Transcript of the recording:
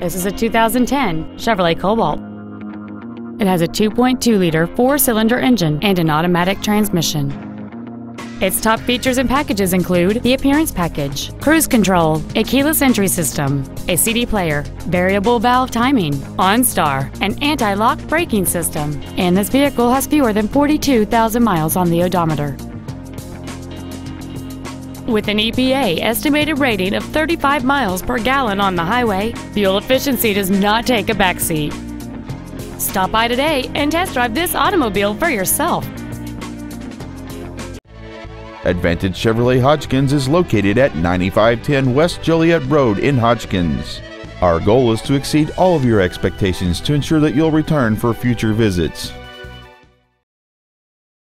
This is a 2010 Chevrolet Cobalt. It has a 2.2 liter four cylinder engine and an automatic transmission. Its top features and packages include the appearance package, cruise control, a keyless entry system, a CD player, variable valve timing, OnStar, an anti-lock braking system, and this vehicle has fewer than 42,000 miles on the odometer. With an EPA estimated rating of 35 miles per gallon on the highway, fuel efficiency does not take a backseat. Stop by today and test drive this automobile for yourself. Advantage Chevrolet Hodgkins is located at 9510 West Joliet Road in Hodgkins. Our goal is to exceed all of your expectations to ensure that you'll return for future visits.